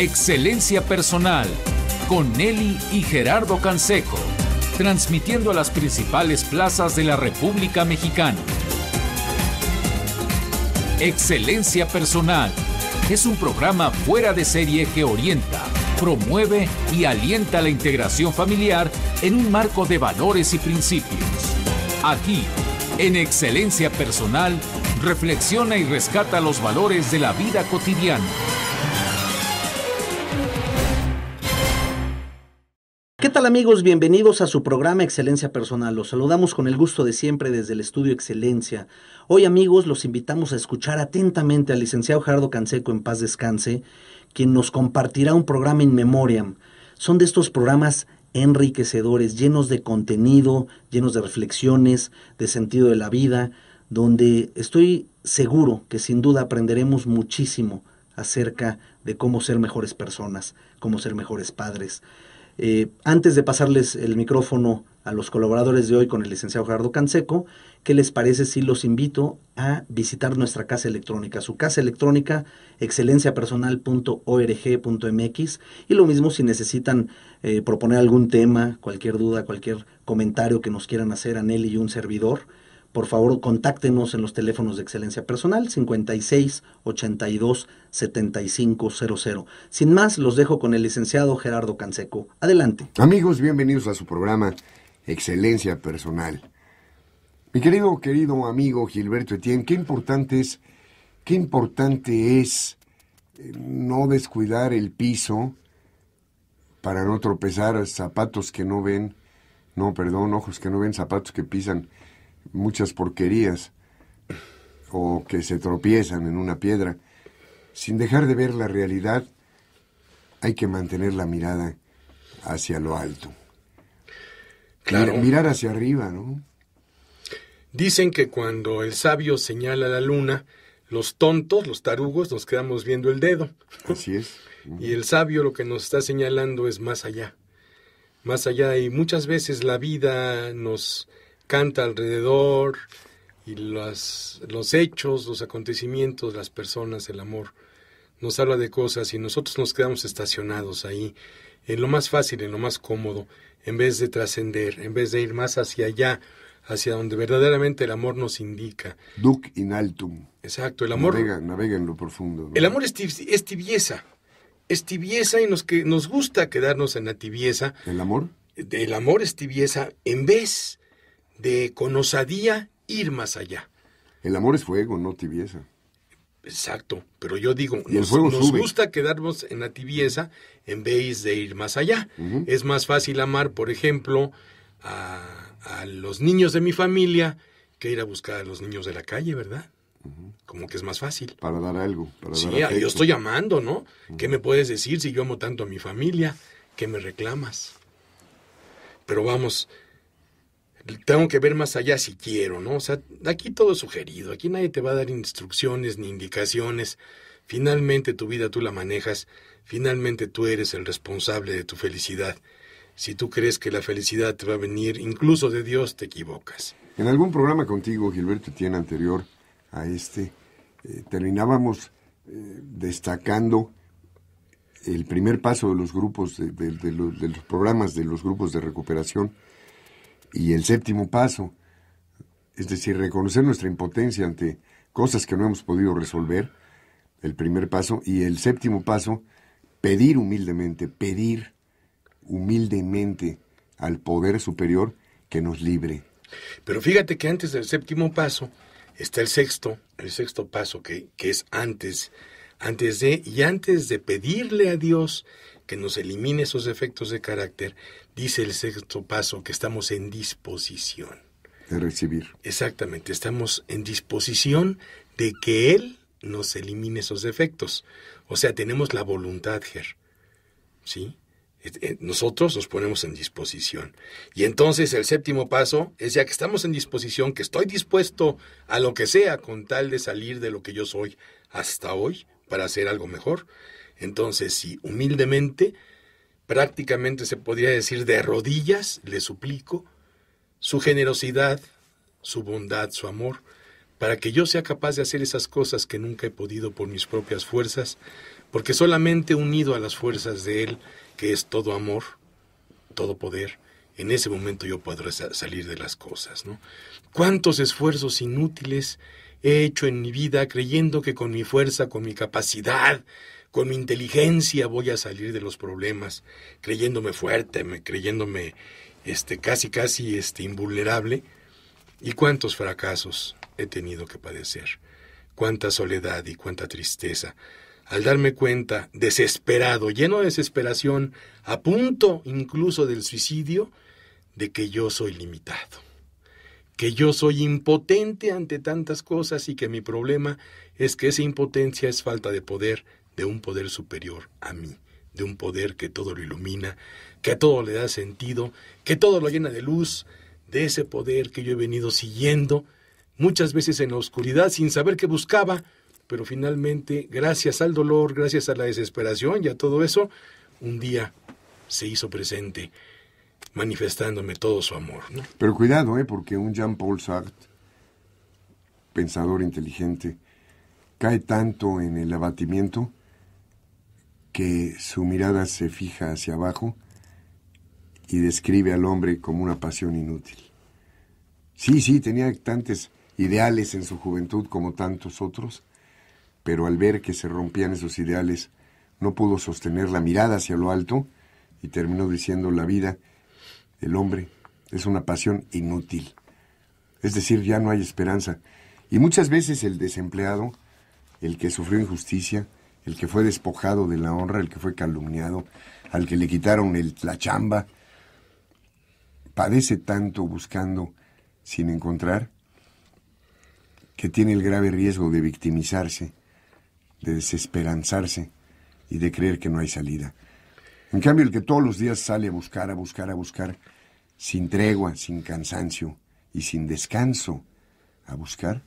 Excelencia Personal con Nelly y Gerardo Canseco, transmitiendo a las principales plazas de la República Mexicana. Excelencia Personal es un programa fuera de serie que orienta, promueve y alienta la integración familiar en un marco de valores y principios. Aquí, en Excelencia Personal, reflexiona y rescata los valores de la vida cotidiana. Tal amigos? Bienvenidos a su programa Excelencia Personal. Los saludamos con el gusto de siempre desde el estudio Excelencia. Hoy amigos los invitamos a escuchar atentamente al licenciado Gerardo Canseco en paz descanse, quien nos compartirá un programa in memoriam. Son de estos programas enriquecedores, llenos de contenido, llenos de reflexiones, de sentido de la vida, donde estoy seguro que sin duda aprenderemos muchísimo acerca de cómo ser mejores personas, cómo ser mejores padres. Eh, antes de pasarles el micrófono a los colaboradores de hoy con el licenciado Gerardo Canseco, ¿qué les parece si los invito a visitar nuestra casa electrónica? Su casa electrónica, excelenciapersonal.org.mx y lo mismo si necesitan eh, proponer algún tema, cualquier duda, cualquier comentario que nos quieran hacer a Nelly y un servidor, por favor contáctenos en los teléfonos de excelencia personal 56 82 75 00. Sin más, los dejo con el licenciado Gerardo Canseco. Adelante. Amigos, bienvenidos a su programa Excelencia Personal. Mi querido, querido amigo Gilberto Etienne, qué importante es, qué importante es eh, no descuidar el piso para no tropezar, zapatos que no ven, no, perdón, ojos que no ven, zapatos que pisan muchas porquerías o que se tropiezan en una piedra. Sin dejar de ver la realidad, hay que mantener la mirada hacia lo alto. Claro. Mirar hacia arriba, ¿no? Dicen que cuando el sabio señala la luna, los tontos, los tarugos, nos quedamos viendo el dedo. Así es. Y el sabio lo que nos está señalando es más allá. Más allá y muchas veces la vida nos canta alrededor y las, los hechos, los acontecimientos, las personas, el amor, nos habla de cosas y nosotros nos quedamos estacionados ahí, en lo más fácil, en lo más cómodo, en vez de trascender, en vez de ir más hacia allá, hacia donde verdaderamente el amor nos indica. Duc in altum. Exacto, el amor. Navega, navega en lo profundo. ¿no? El amor es, es tibieza, es tibieza y nos, que, nos gusta quedarnos en la tibieza. ¿El amor? El amor es tibieza en vez de con osadía ir más allá. El amor es fuego, no tibieza. Exacto, pero yo digo, Y nos, gusta quedarnos en la tibieza en vez de ir más allá. Es más fácil amar, por ejemplo, a, a los niños de mi familia que ir a buscar a los niños de la calle, ¿verdad? Como que es más fácil. Para dar algo. Para Sí, dar afecto. yo estoy amando, ¿no? ¿Qué me puedes decir si yo amo tanto a mi familia? ¿Qué me reclamas? Pero vamos, tengo que ver más allá si quiero, ¿no? O sea, aquí todo es sugerido, aquí nadie te va a dar instrucciones ni indicaciones. Finalmente tu vida tú la manejas, finalmente tú eres el responsable de tu felicidad. Si tú crees que la felicidad te va a venir incluso de Dios, te equivocas. En algún programa contigo, Gilberto Etienne, anterior a este, eh, terminábamos eh, destacando el primer paso de los grupos, de, de- de los programas de los grupos de recuperación y el séptimo paso, es decir, reconocer nuestra impotencia ante cosas que no hemos podido resolver, el primer paso, y el séptimo paso, pedir humildemente, pedir humildemente al poder superior que nos libre. Pero fíjate que antes del séptimo paso está el sexto, el sexto paso que, que es antes, antes de, y antes de pedirle a Dios que nos elimine esos defectos de carácter, dice el sexto paso que estamos en disposición. de recibir. Exactamente, estamos en disposición de que Él nos elimine esos defectos. O sea, tenemos la voluntad, Ger. ¿Sí? Eh, eh, Nosotros nos ponemos en disposición. Y entonces el séptimo paso es ya que estamos en disposición, que estoy dispuesto a lo que sea con tal de salir de lo que yo soy hasta hoy para hacer algo mejor. Entonces, si humildemente, prácticamente se podría decir de rodillas, le suplico su generosidad, su bondad, su amor, para que yo sea capaz de hacer esas cosas que nunca he podido por mis propias fuerzas, Porque solamente unido a las fuerzas de Él, que es todo amor, todo poder, en ese momento yo podré salir de las cosas, ¿no? ¿Cuántos esfuerzos inútiles he hecho en mi vida creyendo que con mi fuerza, con mi capacidad, con mi inteligencia voy a salir de los problemas, creyéndome fuerte, creyéndome este casi casi este invulnerable? ¿Y cuántos fracasos he tenido que padecer? Cuánta soledad y cuánta tristeza al darme cuenta, desesperado, lleno de desesperación, a punto incluso del suicidio, de que yo soy limitado, que yo soy impotente ante tantas cosas y que mi problema es que esa impotencia es falta de poder, de un poder superior a mí, de un poder que todo lo ilumina, que a todo le da sentido, que todo lo llena de luz, de ese poder que yo he venido siguiendo, muchas veces en la oscuridad sin saber qué buscaba, pero finalmente, gracias al dolor, gracias a la desesperación y a todo eso, un día se hizo presente manifestándome todo su amor. Pero cuidado, ¿eh? porque un Jean-Paul Sartre, pensador inteligente, cae tanto en el abatimiento que su mirada se fija hacia abajo y describe al hombre como una pasión inútil. Sí, sí, tenía tantos ideales en su juventud como tantos otros, pero al ver que se rompían esos ideales, no pudo sostener la mirada hacia lo alto y terminó diciendo la vida el hombre es una pasión inútil. Es decir, ya no hay esperanza. Y muchas veces el desempleado, el que sufrió injusticia, el que fue despojado de la honra, el que fue calumniado, al que le quitaron la chamba, padece tanto buscando sin encontrar que tiene el grave riesgo de victimizarse, de desesperanzarse y de creer que no hay salida. En cambio, el que todos los días sale a buscar, a buscar, a buscar, sin tregua, sin cansancio y sin descanso, a buscar,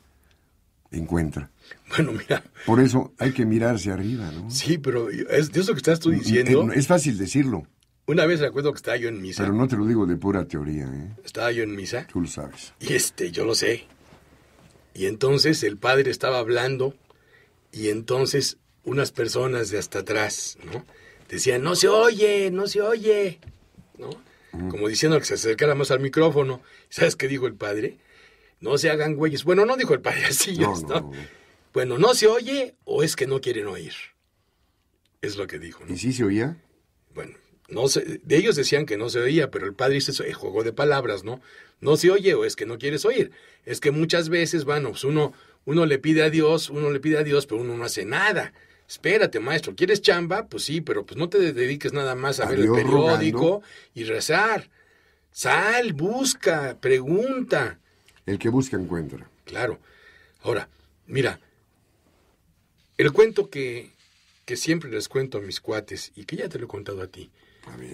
encuentra. Bueno, mira. Por eso hay que mirarse arriba, ¿no? Sí, pero es de eso que estás tú diciendo. Es, fácil decirlo. Una vez recuerdo que estaba yo en misa. Pero no te lo digo de pura teoría, ¿eh? Estaba yo en misa. Tú lo sabes. Y este, yo lo sé. Y entonces el padre estaba hablando y entonces unas personas de hasta atrás, ¿no? decían, no se oye, no se oye, ¿no? Como diciendo que se acercara más al micrófono. ¿Sabes qué dijo el padre? No se hagan güeyes. Bueno, no dijo el padre así, no, no, Bueno, ¿no se oye o es que no quieren oír? Es lo que dijo, ¿no? ¿Y sí se oía? Bueno, no sé, de ellos decían que no se oía, pero el padre hizo el juego de palabras, ¿no? No se oye o es que no quieres oír. Es que muchas veces, bueno, pues uno, uno le pide a Dios, uno le pide a Dios, pero uno no hace nada espérate, maestro, ¿quieres chamba? Pues sí, pero pues no te dediques nada más a, ver el periódico y rezar. Sal, busca, pregunta. El que busca encuentra. Claro. Ahora, mira, el cuento que, que siempre les cuento a mis cuates y que ya te lo he contado a ti,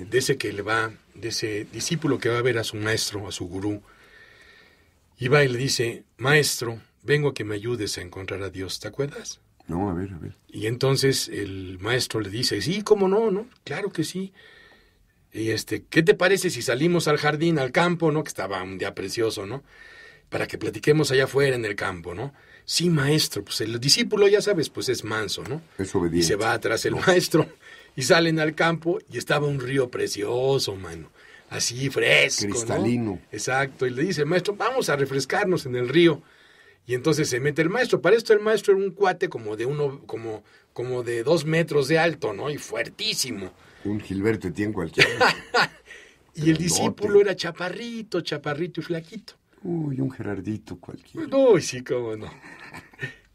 de ese que le va, de ese discípulo que va a ver a su maestro, a su gurú, y va y le dice, maestro, vengo a que me ayudes a encontrar a Dios, ¿te acuerdas? No, a ver, a ver. Y entonces el maestro le dice, sí, cómo no, ¿no? Claro que sí. Y este, ¿qué te parece si salimos al jardín, al campo, ¿no? Que estaba un día precioso, ¿no? Para que platiquemos allá afuera en el campo, ¿no? Sí, maestro, pues el discípulo, ya sabes, pues es manso, ¿no? Es obediente. Y se va atrás el maestro y salen al campo y estaba un río precioso, mano. Así fresco. Cristalino. Exacto. Y le dice, maestro, vamos a refrescarnos en el río. Y entonces se mete el maestro. Para esto el maestro era un cuate como de uno, como, como de dos metros de alto, ¿no? Y fuertísimo. Un Gilberto Etienne cualquiera. y el discípulo era chaparrito, chaparrito y flaquito. Uy, un Gerardito cualquiera. Uy, sí, cómo no.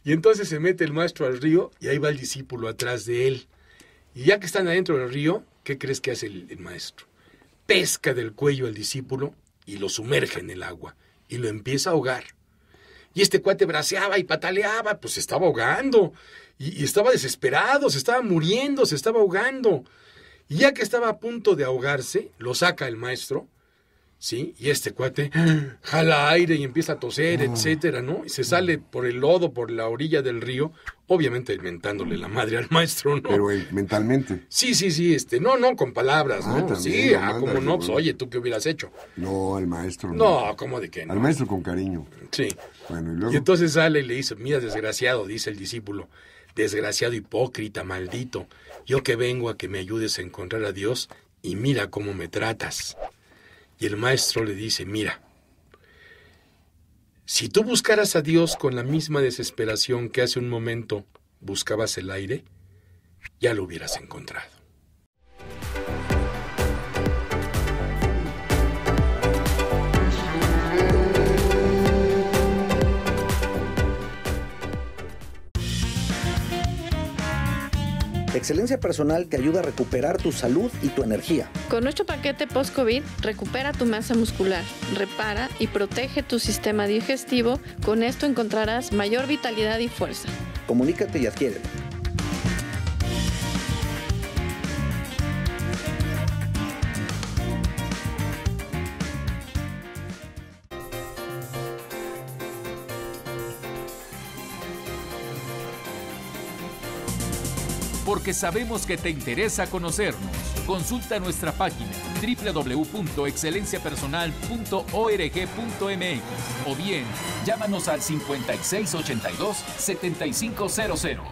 Y entonces se mete el maestro al río y ahí va el discípulo atrás de él. Y ya que están adentro del río, ¿qué crees que hace el, maestro? Pesca del cuello al discípulo y lo sumerge en el agua y lo empieza a ahogar. Y este cuate braceaba y pataleaba, pues estaba ahogando. Y, estaba desesperado, se estaba muriendo, se estaba ahogando. Y ya que estaba a punto de ahogarse, lo saca el maestro, ¿sí? Y este cuate jala aire y empieza a toser, ah. etcétera, ¿no? Y se sale por el lodo, por la orilla del río, obviamente mentándole la madre al maestro, ¿no? Pero mentalmente. Sí, sí, sí, este, no, no, con palabras, ah, ¿no? Sí, ah, como no, pues, oye, ¿tú qué hubieras hecho? No, al maestro. No, no ¿cómo de qué no? Al maestro con cariño. Sí. Bueno, y luego. Y entonces sale y le dice, mira, desgraciado, dice el discípulo, desgraciado hipócrita, maldito, yo que vengo a que me ayudes a encontrar a Dios y mira cómo me tratas. Y el maestro le dice, mira, si tú buscaras a Dios con la misma desesperación que hace un momento buscabas el aire, ya lo hubieras encontrado. Excelencia Personal te ayuda a recuperar tu salud y tu energía. Con nuestro paquete post-COVID, recupera tu masa muscular, repara y protege tu sistema digestivo. Con esto encontrarás mayor vitalidad y fuerza. Comunícate y adquiérelo. Porque sabemos que te interesa conocernos. Consulta nuestra página www.excelenciapersonal.org.mx o bien llámanos al 5682-7500.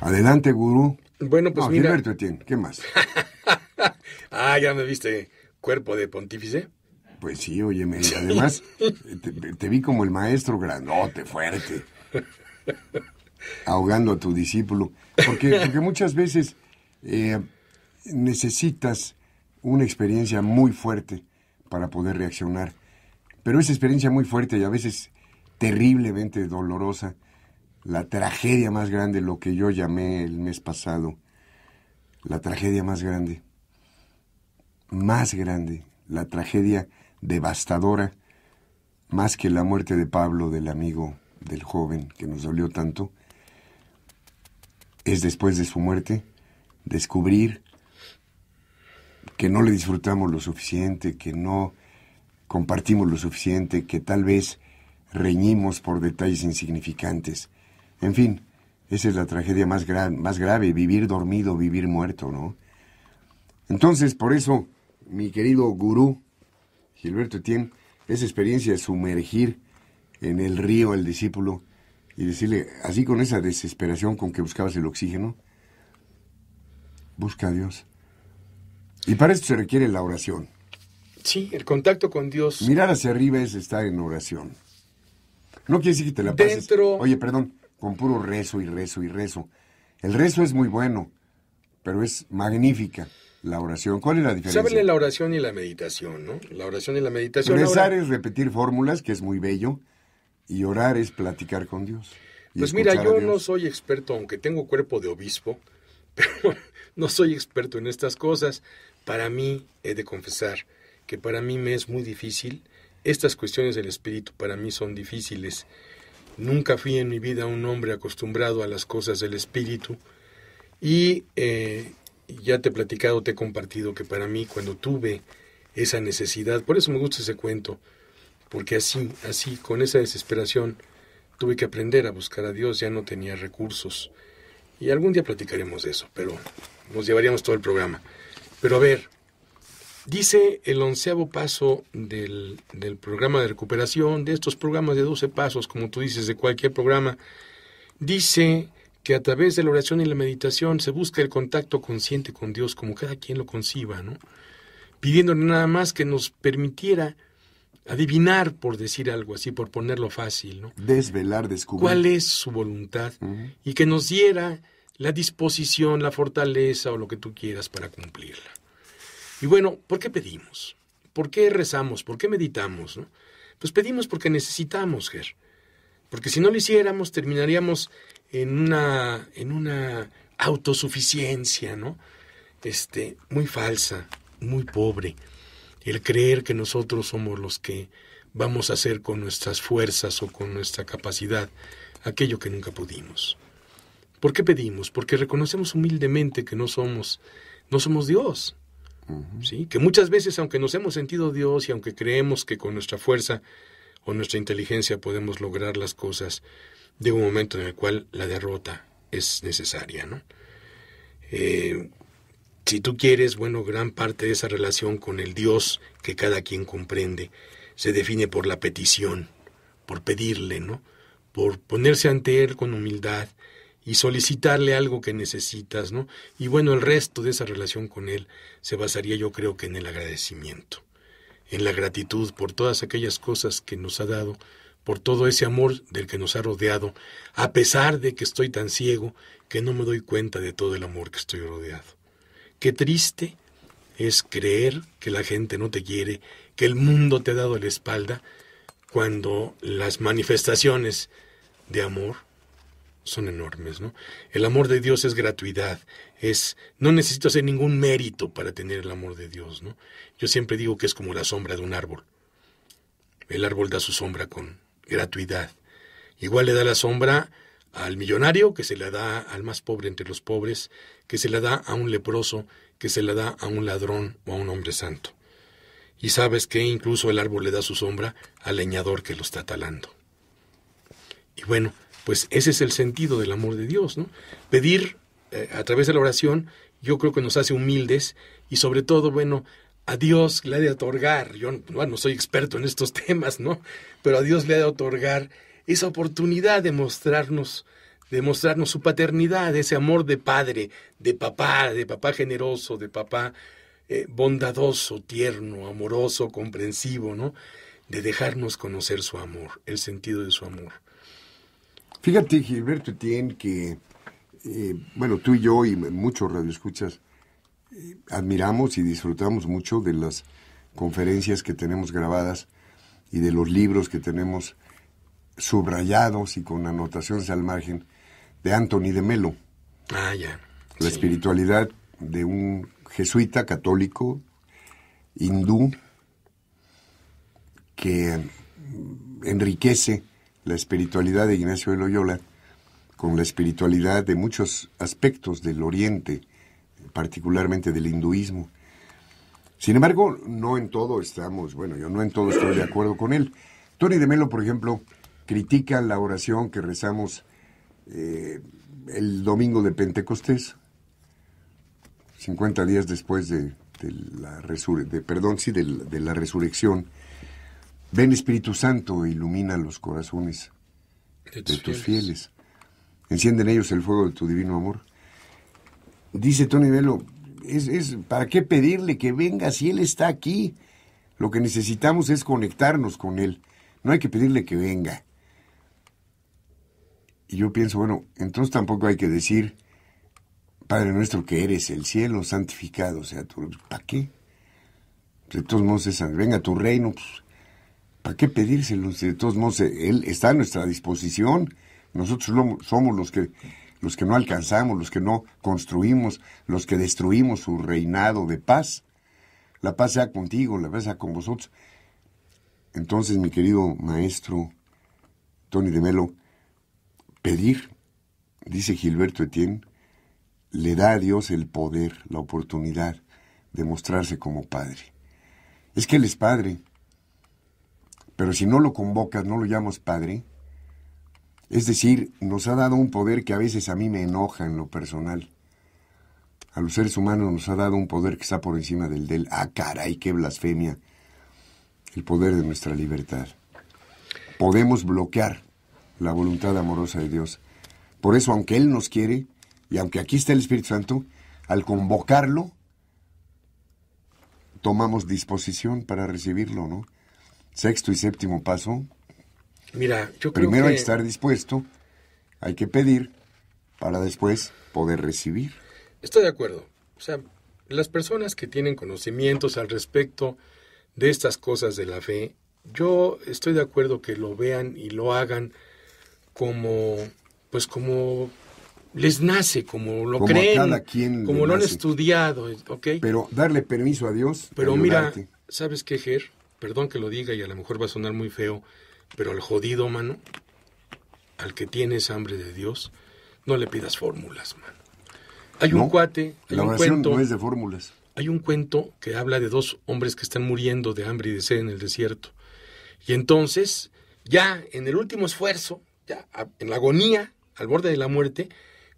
Adelante, gurú. Bueno, pues no, mira. Gilberto Etienne, ¿qué más? ah, ya me viste cuerpo de pontífice. Pues sí, óyeme, y además te, te vi como el maestro grandote, fuerte, ahogando a tu discípulo. Porque, porque muchas veces eh, necesitas una experiencia muy fuerte para poder reaccionar. Pero esa experiencia muy fuerte y a veces terriblemente dolorosa, la tragedia más grande, lo que yo llamé el mes pasado, la tragedia más grande, más grande, la tragedia devastadora, más que la muerte de Pablo, del amigo, del joven que nos dolió tanto, es después de su muerte descubrir que no le disfrutamos lo suficiente, que no compartimos lo suficiente, que tal vez reñimos por detalles insignificantes. En fin, esa es la tragedia más, gra más grave, vivir dormido, vivir muerto, ¿no? Entonces, por eso, mi querido gurú, Gilberto Etienne, esa experiencia de sumergir en el río al discípulo y decirle, así con esa desesperación con que buscabas el oxígeno, busca a Dios. Y para esto se requiere la oración. Sí, el contacto con Dios. Mirar hacia arriba es estar en oración. No quiere decir que te la pases. Dentro- Oye, perdón, con puro rezo y rezo y rezo. El rezo es muy bueno, pero es magnífica la oración. ¿Cuál es la diferencia? Sábele la oración y la meditación, ¿no? La oración y la meditación. Rezar ahora- es repetir fórmulas, que es muy bello, y orar es platicar con Dios. Pues mira, yo no soy experto, aunque tengo cuerpo de obispo, pero no soy experto en estas cosas. Para mí, he de confesar que para mí me es muy difícil. Estas cuestiones del espíritu para mí son difíciles. Nunca fui en mi vida un hombre acostumbrado a las cosas del espíritu. Y eh, ya te he platicado, te he compartido que para mí cuando tuve esa necesidad, por eso me gusta ese cuento, porque así, así, con esa desesperación, tuve que aprender a buscar a Dios, ya no tenía recursos. Y algún día platicaremos de eso, pero nos llevaríamos todo el programa. Pero a ver, dice el onceavo paso del, del programa de recuperación, de estos programas de 12 pasos, como tú dices, de cualquier programa, dice que a través de la oración y la meditación se busca el contacto consciente con Dios, como cada quien lo conciba, ¿no? Pidiéndole nada más que nos permitiera adivinar, por decir algo así, por ponerlo fácil, ¿no? Desvelar, descubrir. cuál es su voluntad y que nos diera la disposición, la fortaleza o lo que tú quieras para cumplirla. Y bueno, ¿por qué pedimos? ¿Por qué rezamos? ¿Por qué meditamos? no? Pues pedimos porque necesitamos, Ger. Porque si no lo hiciéramos, terminaríamos en una, en una autosuficiencia, ¿no? Este, muy falsa, muy pobre. El creer que nosotros somos los que vamos a hacer con nuestras fuerzas o con nuestra capacidad aquello que nunca pudimos. ¿Por qué pedimos? Porque reconocemos humildemente que no somos, no somos Dios. ¿sí? Que muchas veces, aunque nos hemos sentido Dios y aunque creemos que con nuestra fuerza o nuestra inteligencia podemos lograr las cosas, de un momento en el cual la derrota es necesaria, ¿no? Eh, si tú quieres, bueno, gran parte de esa relación con el Dios que cada quien comprende se define por la petición, por pedirle, ¿no? Por ponerse ante Él con humildad y solicitarle algo que necesitas, ¿no? Y bueno, el resto de esa relación con Él se basaría yo creo que en el agradecimiento, en la gratitud por todas aquellas cosas que nos ha dado, por todo ese amor del que nos ha rodeado, a pesar de que estoy tan ciego que no me doy cuenta de todo el amor que estoy rodeado. Qué triste es creer que la gente no te quiere, que el mundo te ha dado la espalda, cuando las manifestaciones de amor son enormes, ¿no? El amor de Dios es gratuidad, es no necesito hacer ningún mérito para tener el amor de Dios, ¿no? Yo siempre digo que es como la sombra de un árbol. El árbol da su sombra con gratuidad. Igual le da la sombra al millonario, que se la da al más pobre entre los pobres, que se la da a un leproso, que se la da a un ladrón o a un hombre santo. Y sabes que incluso el árbol le da su sombra al leñador que lo está talando. Y bueno, pues ese es el sentido del amor de Dios, ¿no? Pedir eh, a través de la oración, yo creo que nos hace humildes y sobre todo, bueno, a Dios le ha de otorgar, yo no soy experto en estos temas, ¿no? Pero a Dios le ha de otorgar esa oportunidad de mostrarnos, de mostrarnos su paternidad, ese amor de padre, de papá, de papá generoso, de papá eh, bondadoso, tierno, amoroso, comprensivo, ¿no? De dejarnos conocer su amor, el sentido de su amor. Fíjate, Gilberto Etienne, que, eh, bueno, tú y yo y muchos radioescuchas eh, admiramos y disfrutamos mucho de las conferencias que tenemos grabadas y de los libros que tenemos subrayados y con anotaciones al margen de Anthony de Melo. Ah, ya. La espiritualidad de un jesuita católico hindú que enriquece la espiritualidad de Ignacio de Loyola con la espiritualidad de muchos aspectos del Oriente, particularmente del hinduismo. Sin embargo, no en todo estamos, bueno, yo no en todo estoy de acuerdo con él. Tony de Melo, por ejemplo, critica la oración que rezamos eh, el domingo de Pentecostés, 50 días después de, la de, perdón, sí, de la resurrección Ven Espíritu Santo, ilumina los corazones de tus, fieles. Enciende en ellos el fuego de tu divino amor. Dice Tony Velo, es, es, ¿para qué pedirle que venga si Él está aquí? Lo que necesitamos es conectarnos con Él. No hay que pedirle que venga. Y yo pienso, bueno, entonces tampoco hay que decir, Padre nuestro que eres el cielo, santificado sea tu... ¿Para qué? De todos modos, venga tu reino, pues, ¿Para qué pedírselo? De todos modos, Él está a nuestra disposición. Nosotros somos los que, los que no alcanzamos, los que no construimos, los que destruimos su reinado de paz. La paz sea contigo, la paz sea con vosotros. Entonces, mi querido maestro Tony de Melo, pedir, dice Gilberto Etienne, le da a Dios el poder, la oportunidad de mostrarse como Padre. Es que Él es Padre. Pero si no lo convocas, no lo llamas padre, es decir, nos ha dado un poder que a veces a mí me enoja en lo personal. A los seres humanos nos ha dado un poder que está por encima del del. Ah, caray, qué blasfemia. El poder de nuestra libertad. Podemos bloquear la voluntad amorosa de Dios. Por eso, aunque Él nos quiere, y aunque aquí está el Espíritu Santo, al convocarlo, tomamos disposición para recibirlo, ¿no? Sexto y séptimo paso. Mira, yo creo Primero hay que estar dispuesto, hay que pedir, para después poder recibir. Estoy de acuerdo. O sea, las personas que tienen conocimientos al respecto de estas cosas de la fe, yo estoy de acuerdo que lo vean y lo hagan como, pues como les nace, como lo creen, como lo han estudiado, ¿ok? Pero darle permiso a Dios. Pero mira, ¿sabes qué, Ger? perdón que lo diga y a lo mejor va a sonar muy feo, pero al jodido, mano, al que tienes hambre de Dios, no le pidas fórmulas, mano. Hay un cuate, hay la un cuento, no es de fórmulas. Hay un cuento que habla de dos hombres que están muriendo de hambre y de sed en el desierto. Y entonces, ya en el último esfuerzo, en la agonía, al borde de la muerte,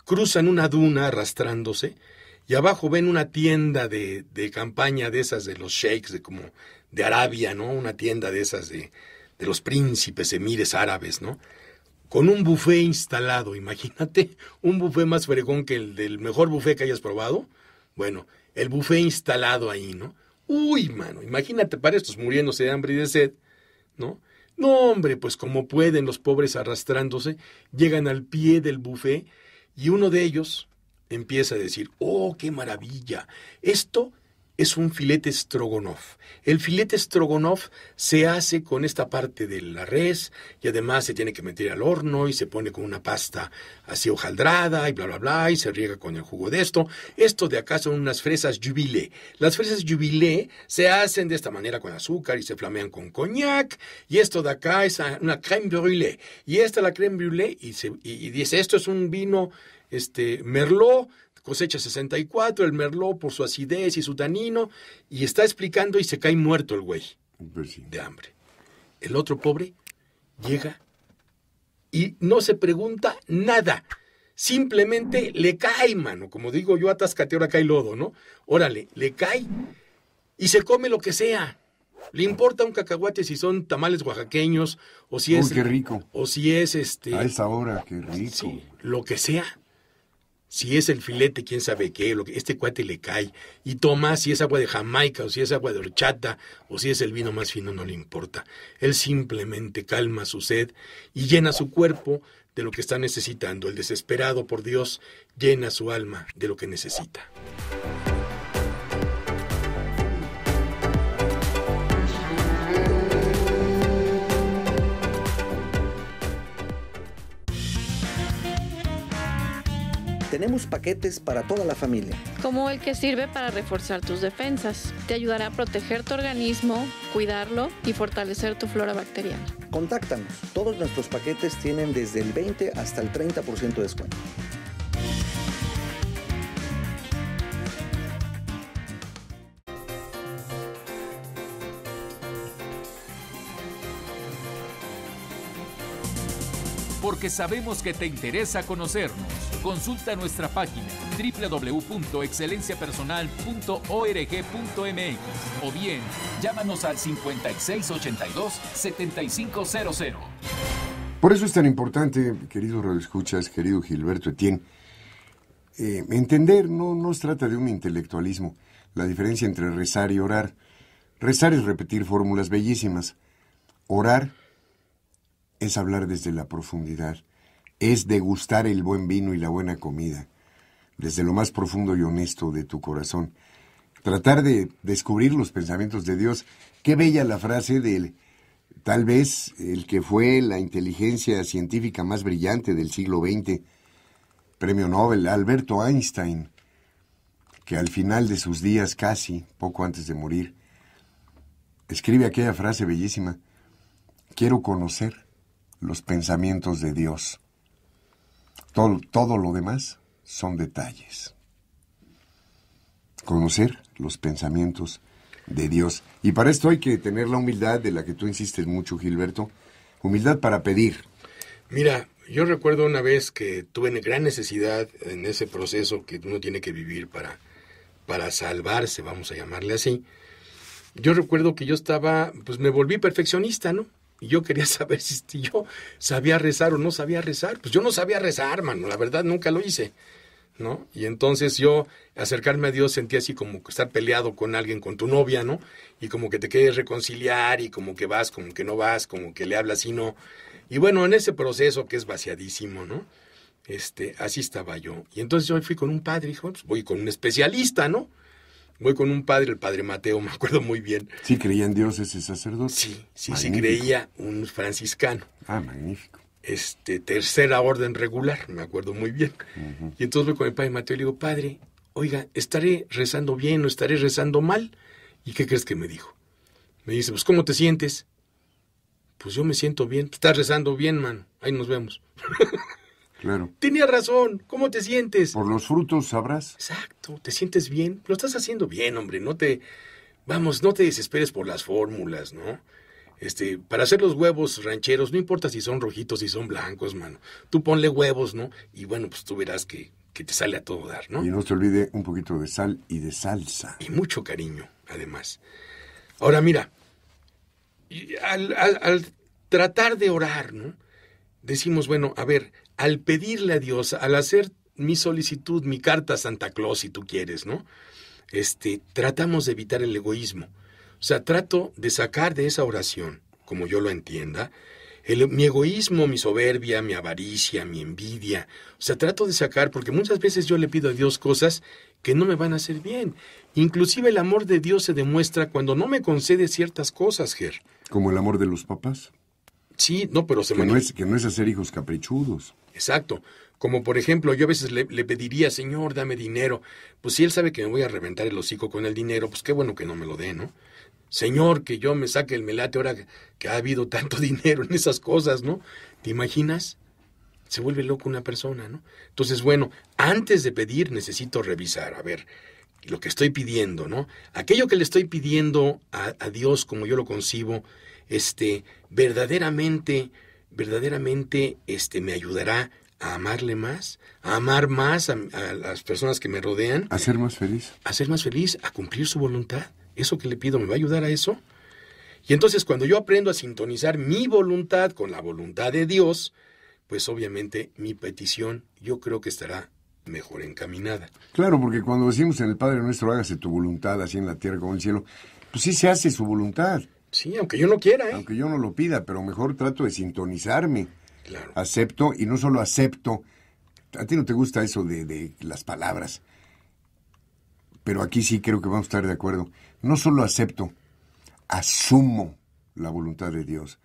cruzan una duna arrastrándose y abajo ven una tienda de, de campaña de esas de los sheiks, de como de Arabia, ¿no? Una tienda de esas de, de los príncipes emires árabes, ¿no? con un buffet instalado. Imagínate, un buffet más fregón que el del mejor buffet que hayas probado. Bueno, el buffet instalado ahí, ¿no? Uy, mano, imagínate para estos muriéndose de hambre y de sed, ¿no? No, hombre, pues como pueden los pobres arrastrándose, llegan al pie del buffet y uno de ellos empieza a decir, oh, qué maravilla, esto es un filete strogonoff. El filete strogonoff se hace con esta parte de la res y además se tiene que meter al horno y se pone con una pasta así hojaldrada y bla bla bla y se riega con el jugo de esto. Esto de acá son unas fresas jubilé. Las fresas jubilé se hacen de esta manera con azúcar y se flamean con coñac y esto de acá es una crème brûlée y esta la crème brûlée y, y dice esto es un vino este merlot cosecha 64, el merlot por su acidez y su tanino, y está explicando y se cae muerto el güey Pues de hambre. El otro pobre llega y no se pregunta nada. Simplemente le cae, mano. Como digo yo, atascate, ahora cae lodo, ¿no? Órale, le cae y se come lo que sea. Le importa un cacahuate si son tamales oaxaqueños o si Uy, es. qué rico. O si es este. A esa hora, qué rico. Sí, lo que sea. Si es el filete, quién sabe qué, lo que este cuate le cae. Y toma si es agua de Jamaica, o si es agua de horchata, o si es el vino más fino, no le importa. Él simplemente calma su sed y llena su cuerpo de lo que está necesitando. El desesperado por Dios llena su alma de lo que necesita. Tenemos paquetes para toda la familia. como el que sirve para reforzar tus defensas. Te ayudará a proteger tu organismo, cuidarlo y fortalecer tu flora bacteriana. Contáctanos. Todos nuestros paquetes tienen desde el 20 hasta el 30% de descuento. Porque sabemos que te interesa conocernos. Consulta nuestra página www.excelenciapersonal.org.mx o bien llámanos al 5682-7500. Por eso es tan importante, querido Escuchas, querido Gilberto Etienne, eh, entender, no, no se trata de un intelectualismo, la diferencia entre rezar y orar. Rezar es repetir fórmulas bellísimas. Orar es hablar desde la profundidad, es degustar el buen vino y la buena comida, desde lo más profundo y honesto de tu corazón. Tratar de descubrir los pensamientos de Dios. Qué bella la frase del tal vez el que fue la inteligencia científica más brillante del siglo XX, premio Nobel, Alberto Einstein, que al final de sus días, casi, poco antes de morir, escribe aquella frase bellísima, quiero conocer los pensamientos de Dios. Todo, lo demás son detalles. Conocer los pensamientos de Dios. Y para esto hay que tener la humildad de la que tú insistes mucho, Gilberto. Humildad para pedir. Mira, yo recuerdo una vez que tuve gran necesidad en ese proceso que uno tiene que vivir para, para salvarse, vamos a llamarle así. Yo recuerdo que yo estaba, pues me volví perfeccionista, ¿no? Y yo quería saber si yo sabía rezar o no sabía rezar. Pues yo no sabía rezar, mano, la verdad nunca lo hice, ¿no? Y entonces yo acercarme a Dios sentía así como estar peleado con alguien, con tu novia, ¿no? Y como que te quieres reconciliar y como que vas, como que no vas, como que le hablas y no. Y bueno, en ese proceso que es vaciadísimo, ¿no? Este, así estaba yo. Y entonces yo fui con un padre, hijo, pues voy con un especialista, ¿no? Voy con un padre, el padre Mateo, me acuerdo muy bien. ¿Sí creía en Dios ese sacerdote? Sí, sí, magnífico. sí creía, un franciscano. Ah, magnífico. Este, tercera orden regular, me acuerdo muy bien. Uh -huh. Y entonces voy con el padre Mateo y le digo, padre, oiga, ¿estaré rezando bien o estaré rezando mal? ¿Y qué crees que me dijo? Me dice, pues, ¿cómo te sientes? Pues yo me siento bien. Estás rezando bien, mano. Ahí nos vemos. Claro. Tenía razón. ¿Cómo te sientes? Por los frutos sabrás. Exacto. ¿Te sientes bien? Lo estás haciendo bien, hombre. No te. Vamos, no te desesperes por las fórmulas, ¿no? Este, para hacer los huevos rancheros, no importa si son rojitos, si son blancos, mano. Tú ponle huevos, ¿no? Y bueno, pues tú verás que, que te sale a todo dar, ¿no? Y no te olvide un poquito de sal y de salsa. Y mucho cariño, además. Ahora, mira, al, al, al tratar de orar, ¿no? decimos, bueno, a ver, al pedirle a Dios, al hacer mi solicitud, mi carta a Santa Claus, si tú quieres, ¿no? Este, tratamos de evitar el egoísmo. O sea, trato de sacar de esa oración, como yo lo entienda, el, mi egoísmo, mi soberbia, mi avaricia, mi envidia. O sea, trato de sacar, porque muchas veces yo le pido a Dios cosas que no me van a hacer bien. Inclusive el amor de Dios se demuestra cuando no me concede ciertas cosas, Ger. Como el amor de los papás. Sí, no, pero se que, no es, que no es hacer hijos caprichudos. Exacto. Como por ejemplo, yo a veces le, pediría, Señor, dame dinero. Pues si él sabe que me voy a reventar el hocico con el dinero, pues qué bueno que no me lo dé, ¿no? Señor, que yo me saque el melate ahora que ha habido tanto dinero en esas cosas, ¿no? ¿Te imaginas? Se vuelve loco una persona, ¿no? Entonces, bueno, antes de pedir necesito revisar, a ver, lo que estoy pidiendo, ¿no? Aquello que le estoy pidiendo a, a Dios como yo lo concibo, este, verdaderamente, verdaderamente, este, me ayudará a amarle más, a amar más a, a, las personas que me rodean. A ser más feliz. A ser más feliz, a cumplir su voluntad. ¿Eso que le pido me va a ayudar a eso? Y entonces cuando yo aprendo a sintonizar mi voluntad con la voluntad de Dios, pues obviamente mi petición yo creo que estará mejor encaminada. Claro, porque cuando decimos en el Padre nuestro, hágase tu voluntad, así en la tierra como en el cielo, pues sí se hace su voluntad. Sí, aunque yo no quiera, ¿eh? Aunque yo no lo pida, pero mejor trato de sintonizarme. Claro. Acepto, y no solo acepto, a ti no te gusta eso de, de las palabras, pero aquí sí creo que vamos a estar de acuerdo. No solo acepto, asumo la voluntad de Dios,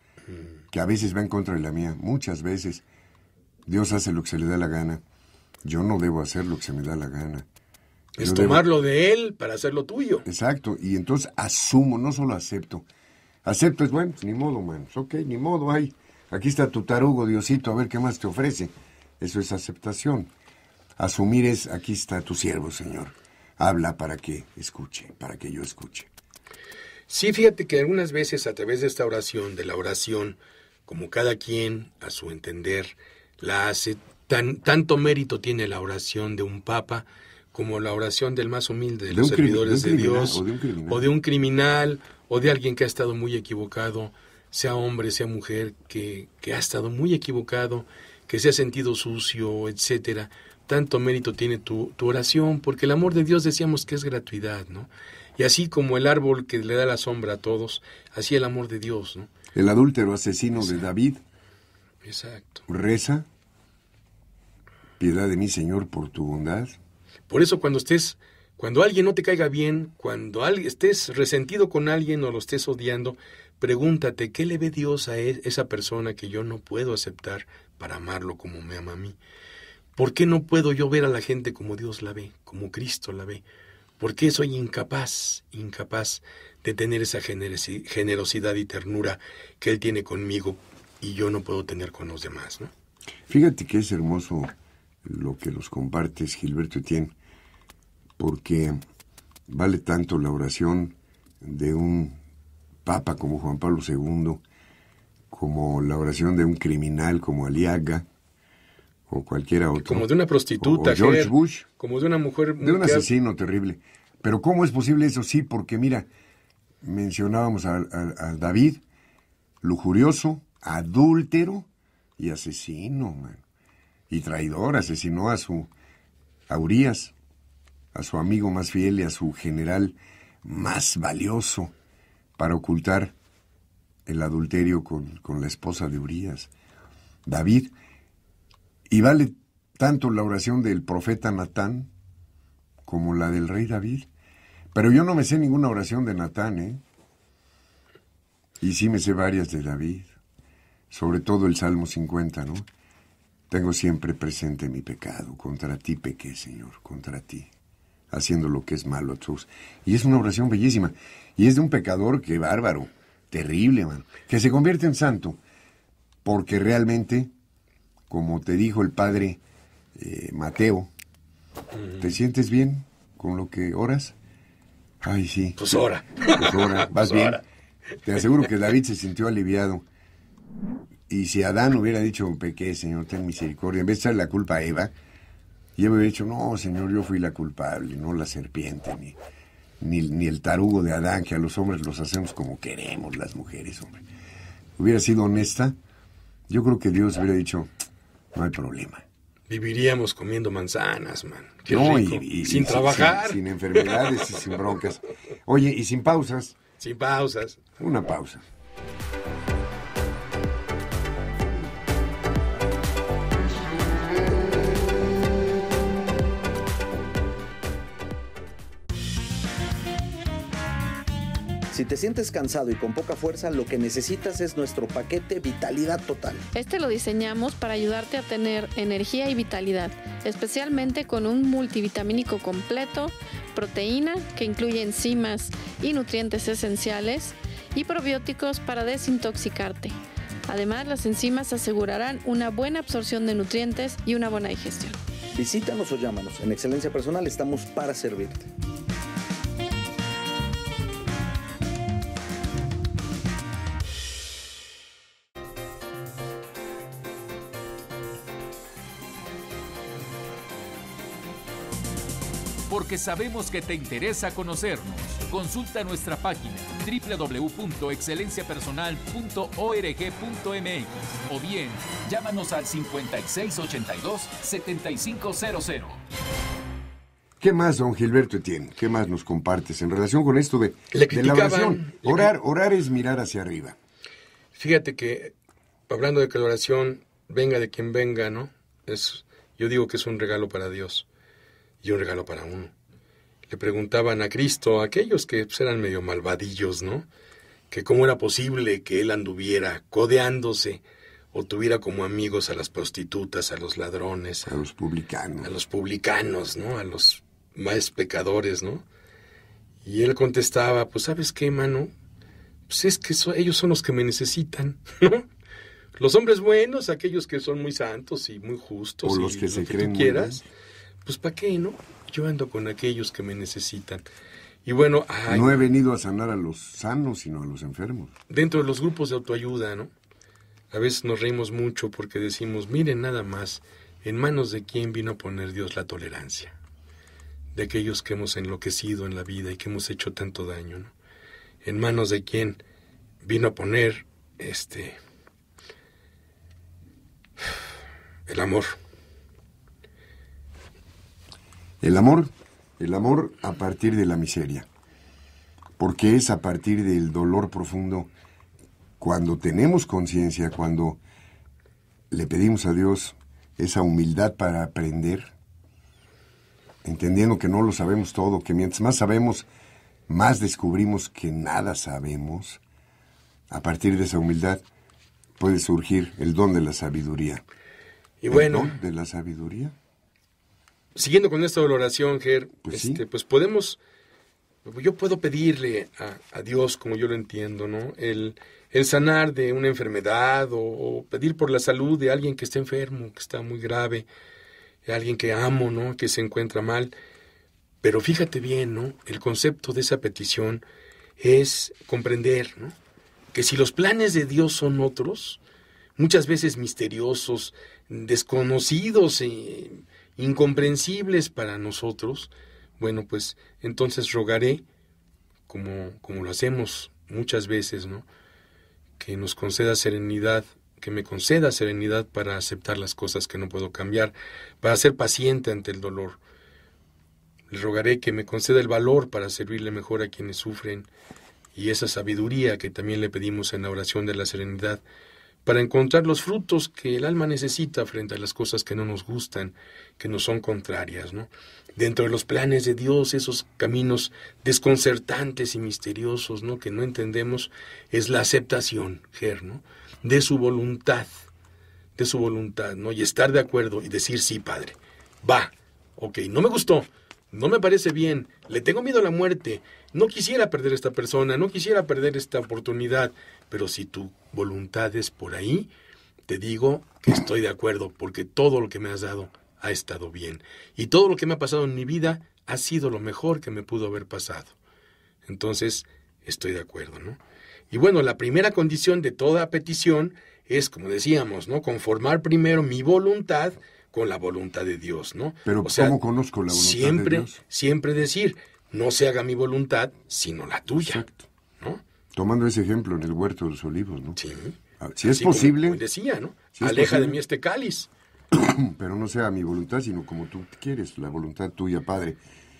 que a veces va en contra de la mía, muchas veces. Dios hace lo que se le da la gana. Yo no debo hacer lo que se me da la gana. Es Yo tomarlo debo... de Él para hacerlo tuyo. Exacto, y entonces asumo, no solo acepto. Acepto es bueno, pues ni modo, man. Ok, ni modo, hay. Aquí está tu tarugo, Diosito, a ver qué más te ofrece. Eso es aceptación. Asumir es, aquí está tu siervo, Señor. Habla para que escuche, para que yo escuche. Sí, fíjate que algunas veces a través de esta oración, de la oración, como cada quien a su entender la hace, tan, tanto mérito tiene la oración de un papa como la oración del más humilde de, de los servidores de, Dios, o de, un criminal. o de un criminal, o de alguien que ha estado muy equivocado, sea hombre, sea mujer, que, que ha estado muy equivocado, que se ha sentido sucio, etcétera. Tanto mérito tiene tu, tu oración, porque el amor de Dios decíamos que es gratuidad, ¿no? Y así como el árbol que le da la sombra a todos, así el amor de Dios, ¿no? El adúltero asesino Exacto. de David. Exacto. Reza. Piedad de mí, Señor, por tu bondad. Por eso cuando estés, cuando alguien no te caiga bien, cuando estés resentido con alguien o lo estés odiando, pregúntate qué le ve Dios a esa persona que yo no puedo aceptar para amarlo como me ama a mí. ¿Por qué no puedo yo ver a la gente como Dios la ve, como Cristo la ve? ¿Por qué soy incapaz, incapaz de tener esa generosidad y ternura que Él tiene conmigo y yo no puedo tener con los demás? Fíjate que es hermoso lo que los compartes, Gilberto Etienne, porque vale tanto la oración de un papa como Juan Pablo II, como la oración de un criminal como Aliaga, o cualquiera otro. Como de una prostituta, o George Ger, Bush. Como de una mujer. De un asesino terrible. Pero ¿cómo es posible eso? Sí, porque mira, mencionábamos a, a, a David, lujurioso, adúltero y asesino, man. Y traidor, asesinó a su a Urias, a su amigo más fiel y a su general más valioso para ocultar el adulterio con, con la esposa de Urias. David, y vale tanto la oración del profeta Natán como la del rey David. Pero yo no me sé ninguna oración de Natán, ¿eh? Y sí me sé varias de David, sobre todo el Salmo 50, ¿no? Tengo siempre presente mi pecado, contra ti pequé, Señor, contra ti, haciendo lo que es malo. Y es una oración bellísima, y es de un pecador que bárbaro, terrible, man, que se convierte en santo, porque realmente como te dijo el padre eh, Mateo, ¿te sientes bien con lo que oras? Ay, sí. Pues ora. Pues ora. ¿Vas pues bien? Ora. Te aseguro que David se sintió aliviado. Y si Adán hubiera dicho, pequé, Señor, ten misericordia, en vez de echarle la culpa a Eva, y Eva hubiera dicho, no, Señor, yo fui la culpable, no la serpiente, ni, ni, ni el tarugo de Adán, que a los hombres los hacemos como queremos las mujeres, hombre. Hubiera sido honesta, yo creo que Dios hubiera dicho, no hay problema. Viviríamos comiendo manzanas, man. Qué no, rico. y, y- sin y trabajar. Sin, sin enfermedades y sin broncas. Oye, y sin pausas. sin pausas. Una pausa. Si te sientes cansado y con poca fuerza, lo que necesitas es nuestro paquete Vitalidad Total. Este lo diseñamos para ayudarte a tener energía y vitalidad, especialmente con un multivitamínico completo, proteína que incluye enzimas y nutrientes esenciales y probióticos para desintoxicarte. Además, las enzimas asegurarán una buena absorción de nutrientes y una buena digestión. Visítanos o llámanos. En Excelencia Personal estamos para servirte. Porque sabemos que te interesa conocernos. Consulta nuestra página www.excelenciapersonal.org.mx o bien llámanos al 5682-7500. ¿Qué más, don Gilberto Etienne? ¿Qué más nos compartes en relación con esto de, Le de la oración? Orar, orar es mirar hacia arriba. Fíjate que, hablando de que la oración venga de quien venga, ¿no? Es, yo digo que es un regalo para Dios y un regalo para uno. Le preguntaban a Cristo, a aquellos que pues, eran medio malvadillos, ¿no? Que cómo era posible que él anduviera codeándose o tuviera como amigos a las prostitutas, a los ladrones, A los publicanos. a los publicanos, ¿no? A los más pecadores, ¿no? Y él contestaba, pues sabes qué, mano, pues es que so- ellos son los que me necesitan, ¿no? Los hombres buenos, aquellos que son muy santos y muy justos, O y los que lo se tú creen muy quieras, pues ¿para qué, no? Yo ando con aquellos que me necesitan. Y bueno, ay, No he venido a sanar a los sanos, sino a los enfermos. dentro de los grupos de autoayuda, ¿no? A veces nos reímos mucho porque decimos, miren nada más, en manos de quién vino a poner Dios la tolerancia. De aquellos que hemos enloquecido en la vida y que hemos hecho tanto daño, ¿no? En manos de quién vino a poner este el amor. El amor, el amor a partir de la miseria. Porque es a partir del dolor profundo cuando tenemos conciencia, cuando le pedimos a Dios esa humildad para aprender, entendiendo que no lo sabemos todo, que mientras más sabemos, más descubrimos que nada sabemos. A partir de esa humildad puede surgir el don de la sabiduría. Y ¿El bueno, don de la sabiduría? Siguiendo con esta oración, Ger, Pues sí. este, pues podemos, yo puedo pedirle a, a Dios, como yo lo entiendo, ¿no? El, el sanar de una enfermedad o, o pedir por la salud de alguien que está enfermo, que está muy grave, alguien que amo, ¿no? Que se encuentra mal. Pero fíjate bien, ¿no? El concepto de esa petición es comprender, ¿no? Que si los planes de Dios son otros, muchas veces misteriosos, desconocidos e incomprensibles para nosotros, bueno, pues entonces rogaré, como, como lo hacemos muchas veces, ¿no? Que nos conceda serenidad, que me conceda serenidad para aceptar las cosas que no puedo cambiar, para ser paciente ante el dolor. Le rogaré que me conceda el valor para servirle mejor a quienes sufren y esa sabiduría que también le pedimos en la oración de la serenidad para encontrar los frutos que el alma necesita frente a las cosas que no nos gustan, que nos son contrarias, ¿no? Dentro de los planes de Dios, esos caminos desconcertantes y misteriosos, ¿no? Que no entendemos, es la aceptación, Ger, ¿no? De su voluntad, de su voluntad, ¿no? Y estar de acuerdo y decir, sí, Padre, va, ok, no me gustó, no me parece bien, le tengo miedo a la muerte, no quisiera perder esta persona, no quisiera perder esta oportunidad, pero si tu voluntad es por ahí, te digo que estoy de acuerdo, porque todo lo que me has dado ha estado bien, y todo lo que me ha pasado en mi vida ha sido lo mejor que me pudo haber pasado. Entonces, estoy de acuerdo, ¿no? Y bueno, la primera condición de toda petición es, como decíamos, ¿no? Conformar primero mi voluntad con la voluntad de Dios, ¿no? Pero O sea, ¿cómo conozco la voluntad siempre, de Dios? siempre decir, no se haga mi voluntad, sino la tuya, Exacto. Tomando ese ejemplo en el huerto de los olivos, ¿no? Sí. Si es Así posible, como decía, ¿no? Si Aleja de mí este cáliz. pero no sea mi voluntad, sino como tú quieres, la voluntad tuya, Padre.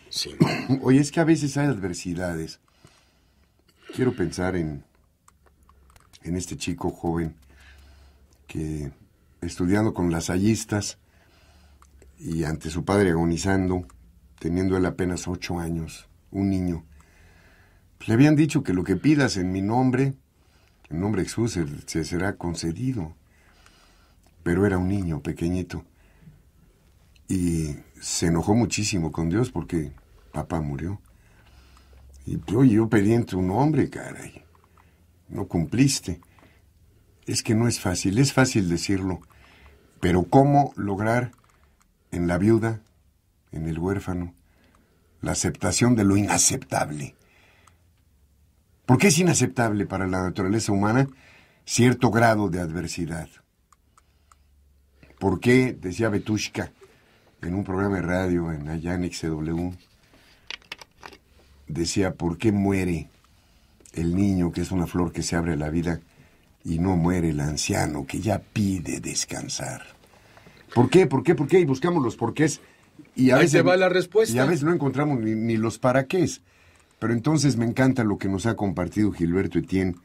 Sí. Oye, es que a veces hay adversidades. Quiero pensar en, en este chico joven que estudiando con las hallistas y ante su padre agonizando, teniendo él apenas ocho años, un niño, le habían dicho que lo que pidas en mi nombre, en nombre de Jesús, se, se será concedido. Pero era un niño pequeñito y se enojó muchísimo con Dios porque papá murió. Y oye, yo pedí en tu nombre, caray. No cumpliste. Es que no es fácil, es fácil decirlo. Pero ¿cómo lograr en la viuda, en el huérfano, la aceptación de lo inaceptable? ¿Por qué es inaceptable para la naturaleza humana cierto grado de adversidad? ¿Por qué, decía Betushka en un programa de radio en allá en XW, decía, ¿por qué muere el niño, que es una flor que se abre a la vida, y no muere el anciano, que ya pide descansar? ¿Por qué? ¿Por qué? ¿Por qué? Y buscamos los porqués. Y a Ahí veces, va la respuesta. Y a veces no encontramos ni, ni los para qué. Pero entonces me encanta lo que nos ha compartido Gilberto Etienne.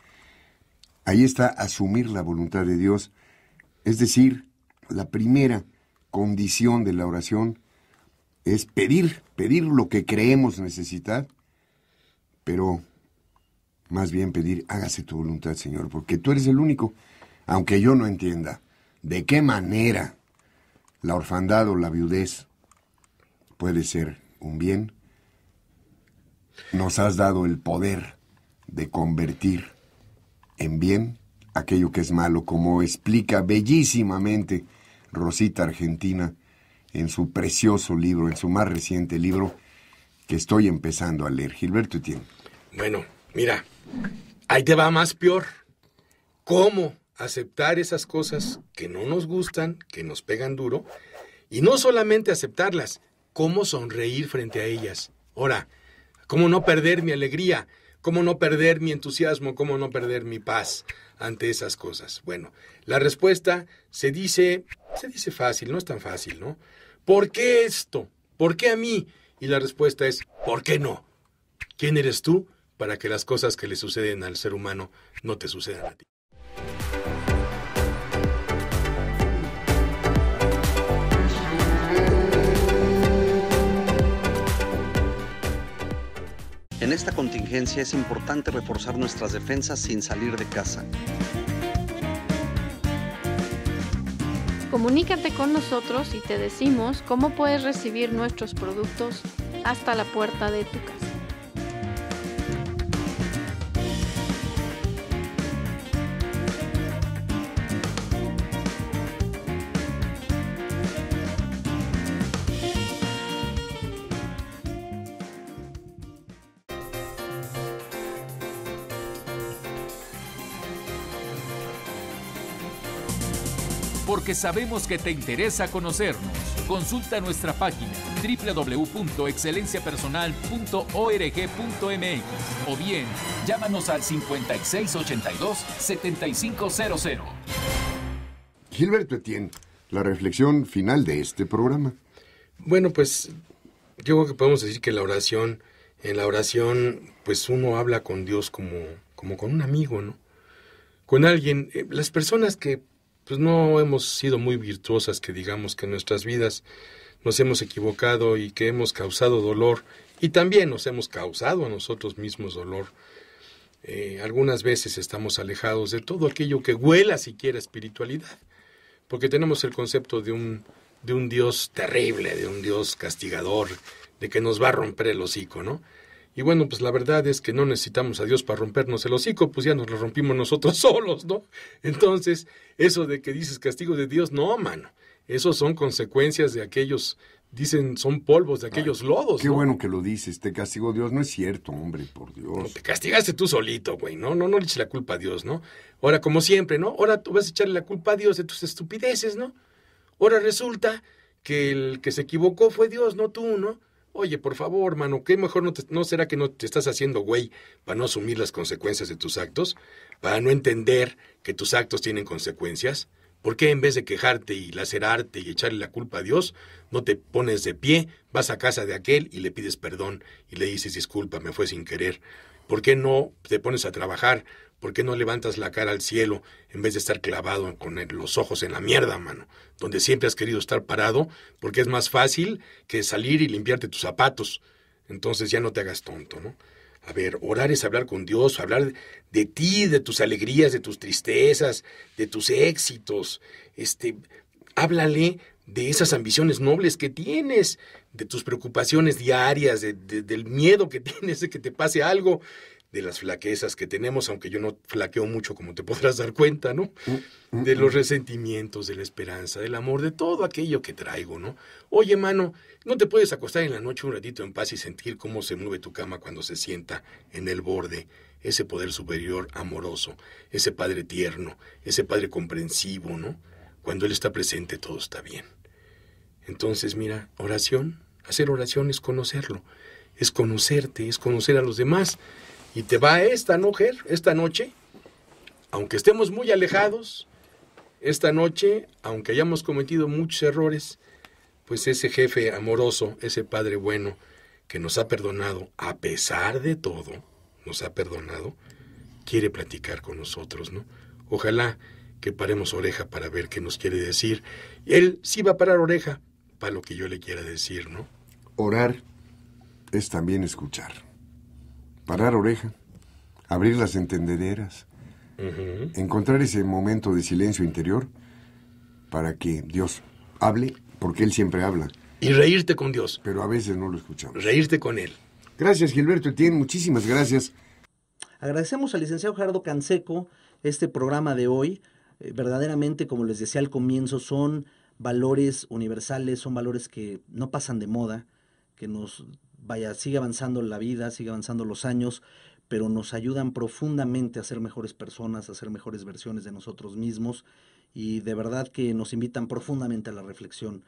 Ahí está asumir la voluntad de Dios. Es decir, la primera condición de la oración es pedir, pedir lo que creemos necesitar, pero más bien pedir, hágase tu voluntad, Señor, porque tú eres el único, aunque yo no entienda de qué manera la orfandad o la viudez puede ser un bien, nos has dado el poder de convertir en bien aquello que es malo, como explica bellísimamente Rosita Argentina en su precioso libro, en su más reciente libro, que estoy empezando a leer. Gilberto Etienne. Bueno, mira, ahí te va más peor. ¿Cómo aceptar esas cosas que no nos gustan, que nos pegan duro? Y no solamente aceptarlas, cómo sonreír frente a ellas. Ahora, cómo no perder mi alegría, cómo no perder mi entusiasmo, cómo no perder mi paz ante esas cosas. Bueno, la respuesta se dice, se dice fácil, no es tan fácil, ¿no? ¿Por qué esto? ¿Por qué a mí? Y la respuesta es, ¿por qué no? ¿Quién eres tú para que las cosas que le suceden al ser humano no te sucedan a ti? En esta contingencia es importante reforzar nuestras defensas sin salir de casa. Comunícate con nosotros y te decimos cómo puedes recibir nuestros productos hasta la puerta de tu casa. Porque sabemos que te interesa conocernos. Consulta nuestra página www.excelenciapersonal.org.mx o bien llámanos al 5682-7500. Gilberto Etienne, la reflexión final de este programa. Bueno, pues yo creo que podemos decir que la oración, en la oración, pues uno habla con Dios como, como con un amigo, ¿no? Con alguien. Eh, Las personas que pues no hemos sido muy virtuosas, que digamos que en nuestras vidas nos hemos equivocado y que hemos causado dolor y también nos hemos causado a nosotros mismos dolor. Eh, algunas veces estamos alejados de todo aquello que huela siquiera espiritualidad, porque tenemos el concepto de un, de un Dios terrible, de un Dios castigador, de que nos va a romper el hocico, ¿no? Y bueno, pues la verdad es que no necesitamos a Dios para rompernos el hocico, pues ya nos lo rompimos nosotros solos, ¿no? Entonces, eso de que dices castigo de Dios, no, mano. Esos son consecuencias de aquellos, dicen, son polvos de aquellos lodos. Qué ¿no? bueno que lo dices, te castigó Dios. No es cierto, hombre, por No, Dios. te castigaste tú solito, güey, ¿no? No, no le eches la culpa a Dios, ¿no? Ahora, como siempre, ¿no? Ahora tú vas a echarle la culpa a Dios de tus estupideces, ¿no? Ahora resulta que el que se equivocó fue Dios, no tú, ¿no? Oye, por favor, mano, ¿qué mejor no, no será que no te estás haciendo güey para no asumir las consecuencias de tus actos? ¿Para no entender que tus actos tienen consecuencias? ¿Por qué en vez de quejarte y lacerarte y echarle la culpa a Dios, no te pones de pie, vas a casa de aquel y le pides perdón y le dices disculpa, me fue sin querer? ¿Por qué no te pones a trabajar? ¿Por qué no levantas la cara al cielo en vez de estar clavado con los ojos en la mierda, mano? Donde siempre has querido estar parado, porque es más fácil que salir y limpiarte tus zapatos. Entonces ya no te hagas tonto, ¿no? A ver, orar es hablar con Dios, hablar de ti, de tus alegrías, de tus tristezas, de tus éxitos. Este, háblale de esas ambiciones nobles que tienes, de tus preocupaciones diarias, del miedo que tienes de que te pase algo, de las flaquezas que tenemos, aunque yo no flaqueo mucho como te podrás dar cuenta, ¿no? Mm, mm, de los mm. resentimientos, de la esperanza, del amor, de todo aquello que traigo, ¿no? Oye, mano, ¿no te puedes acostar en la noche un ratito en paz y sentir cómo se mueve tu cama cuando se sienta en el borde? Ese poder superior amoroso, ese padre tierno, ese padre comprensivo, ¿no? Cuando Él está presente todo está bien. Entonces, mira, oración, hacer oración es conocerlo, es conocerte, es conocer a los demás. Y te va esta mujer, esta noche, aunque estemos muy alejados, esta noche, aunque hayamos cometido muchos errores, pues ese jefe amoroso, ese padre bueno, que nos ha perdonado, a pesar de todo, nos ha perdonado, quiere platicar con nosotros, ¿no? Ojalá que paremos oreja para ver qué nos quiere decir. Él sí va a parar oreja para lo que yo le quiera decir, ¿no? Orar es también escuchar parar oreja, abrir las entendederas, encontrar ese momento de silencio interior para que Dios hable, porque Él siempre habla. Y reírte con Dios. Pero a veces no lo escuchamos. Reírte con Él. Gracias, Gilberto Etienne. Muchísimas gracias. Agradecemos al licenciado Gerardo Canseco este programa de hoy. Eh, verdaderamente, como les decía al comienzo, son valores universales, son valores que no pasan de moda, que nos vaya, sigue avanzando la vida, sigue avanzando los años, pero nos ayudan profundamente a ser mejores personas, a ser mejores versiones de nosotros mismos y de verdad que nos invitan profundamente a la reflexión.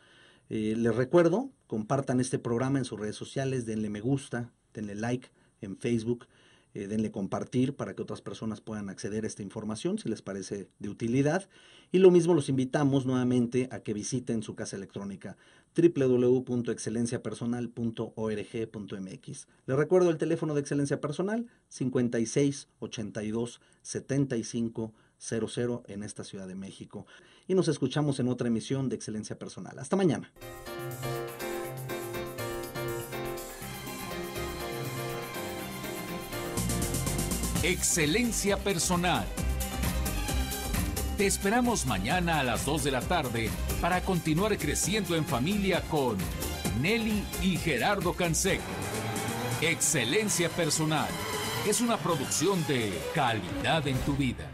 Eh, les recuerdo, compartan este programa en sus redes sociales, denle me gusta, denle like en Facebook eh, denle compartir para que otras personas puedan acceder a esta información si les parece de utilidad. Y lo mismo los invitamos nuevamente a que visiten su casa electrónica www.excelenciapersonal.org.mx. Les recuerdo el teléfono de Excelencia Personal 56 82 75 00 en esta Ciudad de México. Y nos escuchamos en otra emisión de Excelencia Personal. Hasta mañana. Excelencia Personal. Te esperamos mañana a las 2 de la tarde para continuar creciendo en familia con Nelly y Gerardo Canseco. Excelencia Personal es una producción de calidad en tu vida.